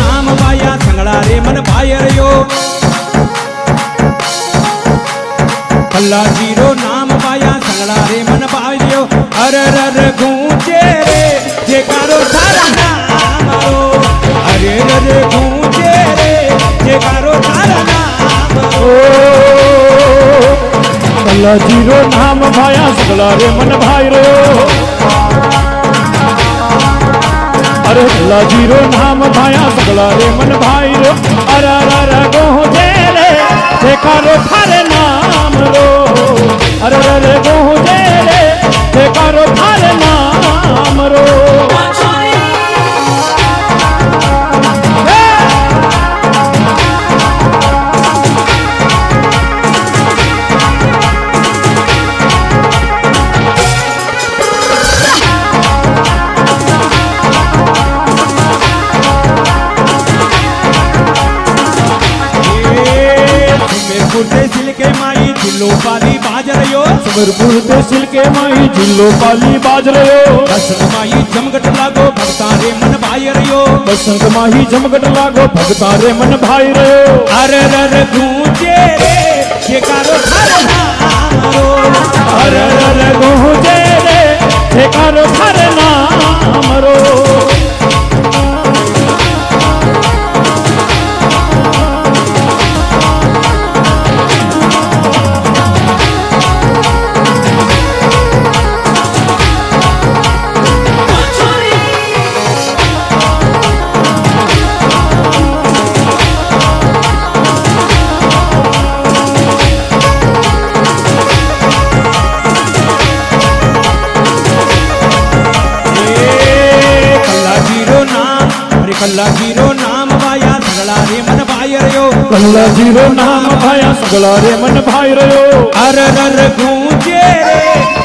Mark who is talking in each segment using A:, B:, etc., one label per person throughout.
A: Zero નામ વાયા સંગડા રે મન ભાયર્યો કલ્લા જીરો નામ વાયા સંગડા રે મન ભાયર્યો અર રર ગૂંચે રે જે કારો તારા નામ રો અરે રર ગૂંચે રે જે કારો તારા નામ રો
B: કલ્લા જીરો નામ ભાયા સગલા રે મન ભાઈ રહ્યો अरे लाजी रो नाम भाया सगला रे मन भाई रो। अरे, रा रा, गो दे देखा रो थारे नाम रो। अरे
A: जिल्लो पाली बाज रहो
B: समरपुर तहसील के माई जिल्लो पाली बाज रहो
A: बसंत माही जमगट लागो भगतारे मन भाई रहो
B: बसंत माही जमगट लागो भगतारे मन भाई रहो
A: अरे रर गूंजे रे ये करो हर नामो अरे रर
B: गूंजे रे ये करो हर नामो
A: અરે કલ્લા જીરો નામ ભાયા સગલા રે મન ભાઈ રહ્યો કલ્લાજીરો નામ
B: ભાયા સગલા રે મન ભાઈ રહ્યો
A: અર રર ગુંજે રે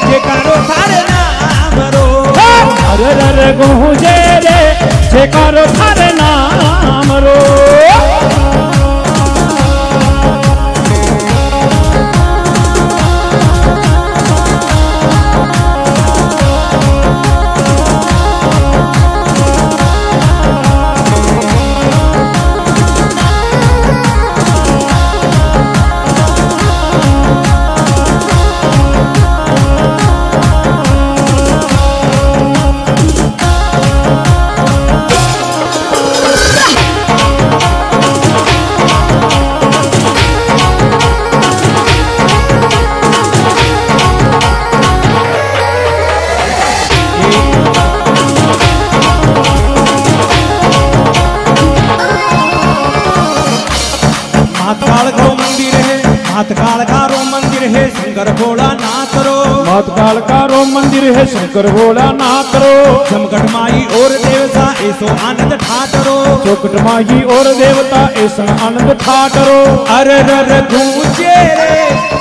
A: જે કારો થાર નામ રો
B: અર રર ગુંજે રે ઠેકારો થારે નામ રો सात काल का रोम मंदिर है शंकर भोला ना करो
A: चमकट माई और देवता ऐसो आनंद ठा करो
B: चौकट माई और देवता ऐसो आनंद ठा करो
A: अरे अरे गूंजे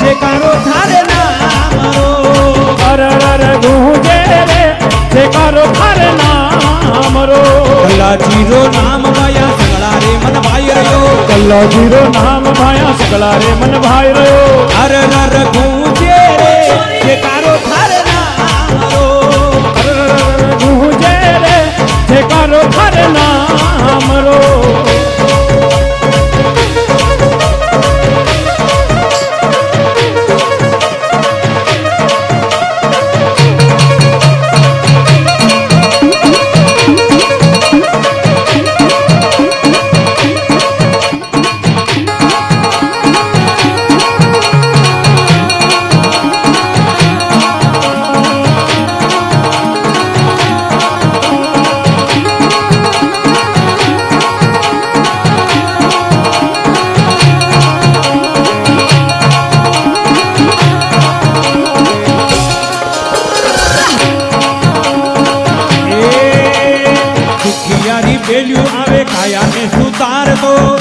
A: रे करो थारे नामरो
B: अरे अरे गूंजे रे करो थारे नामरो
A: अल्लाह ज़ीरो नाम माया सगला रे मन भाई रयो
B: कल्ला ज़ीरो नाम माया सगला रे मन भाई रयो
A: अरे अरे गूंजे रे जयकारो
B: Hare Hare Hare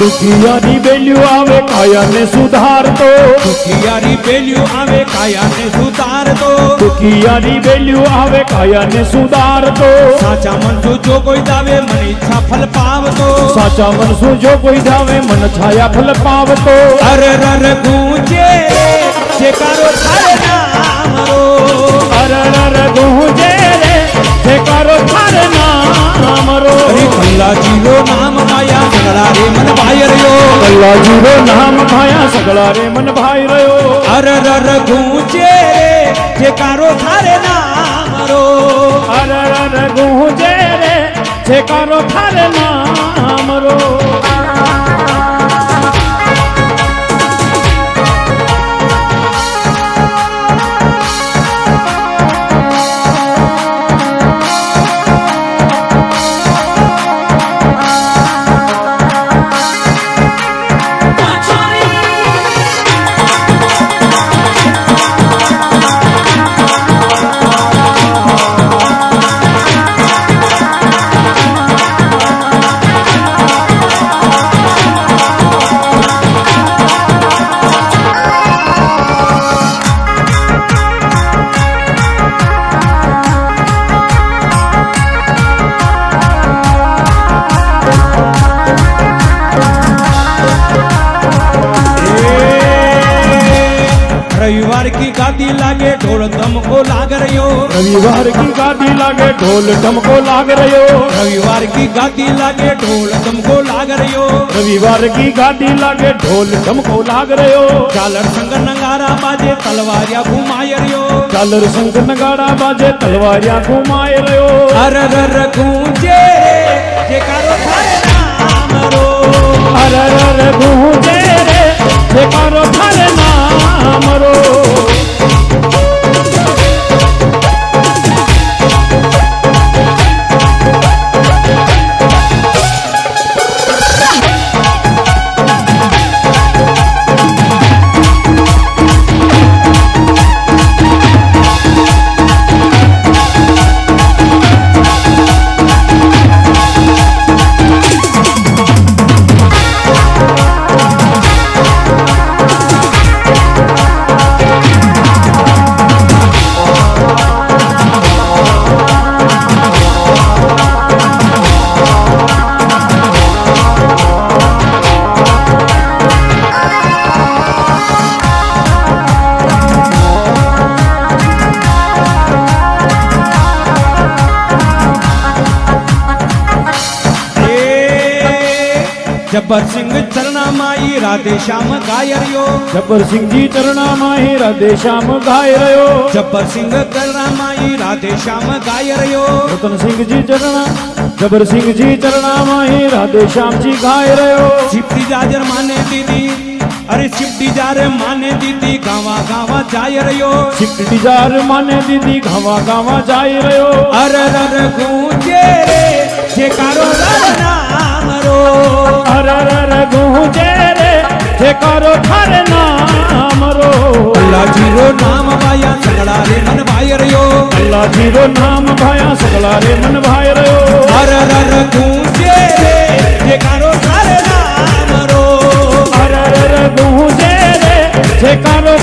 B: દુખિયાની બેલ્યું આવે કાયાને સુધારતો
A: દુખિયારી બેલ્યું આવે કાયાને સુધારતો
B: દુખિયાની બેલ્યું આવે કાયાને સુધારતો
A: સાચા મનસો જો કોઈ દાવે મને ઈચ્છા ફલ પાવતો
B: સાચા મનસું જો કોઈ જાવે મન છાયા ફલ પાવતો
A: અર રર ગૂંચે રે જે કારો થારે નામ રો
B: અર અર ગુંજે રે ઠેકારો થારે નામ
A: સગળા રે મન ભાઈ રહ્યો
B: કલ્લા જીરો નામ ભાયા સગળા રે મન ભાઈ રહ્યો
A: અર રર ગુંજે રે જે કારો થારે નામરો
B: અર રર ગુંજે રે જે કારો થારે નામરો
A: टमको लाग रो
B: रविवार की गादी लागे ढोल टमको लाग रो
A: रविवार की गादी लागे ढोल टमको लाग रो
B: रविवार की गादी लागे ढोल टमको लाग रो
A: चालर संग नगारा बाजे तलवारिया घुमाय रो
B: चालर संग नगारा बाजे तलवारिया घुमाय रो
A: हर अर गूंजे
B: हर थारे गूंजे रे जेकारो थारे नाम
A: जबर सिंह चरणा माई राधे श्याम गाय रो
B: जबर सिंह जी चरणा माई राधे श्याम गाय रो
A: जबर सिंह चरणा माई राधे श्याम गाय रो
B: रतन सिंह जी चरणा जबर सिंह जी चरणा माई राधे श्याम जी गाय रो
A: छिपी जाजर माने दीदी अरे शिफ्टी जार माने दीदी गावा गावा जाय रो
B: शिफ्टी जार माने दीदी गावा गावा जाय रो
A: अरे अरे गूंजे रे जयकारो रना ਜੋ
B: ਹਰ ਹਰ ਗੂੰਜੇ ਰੇ ਜੇਕਾਰੋ ਹਰ ਨਾਮ ਰੋ। ਅੱਲਾ
A: ਜੀਰੋ ਨਾਮ ਭਾਇਆ ਸਗਲਾ ਰੇ ਮਨ ਭਾਇ ਰਿਓ।
B: ਅੱਲਾ ਜੀਰੋ ਨਾਮ ਭਾਇਆ ਸਗਲਾ ਰੇ ਮਨ ਭਾਇ ਰਿਓ।
A: ਹਰ ਹਰ ਗੂੰਜੇ ਰੇ ਜੇਕਾਰੋ ਹਰ ਨਾਮ ਰੋ।
B: ਹਰ ਹਰ ਗੂੰਜੇ ਰੇ ਜੇਕਾਰੋ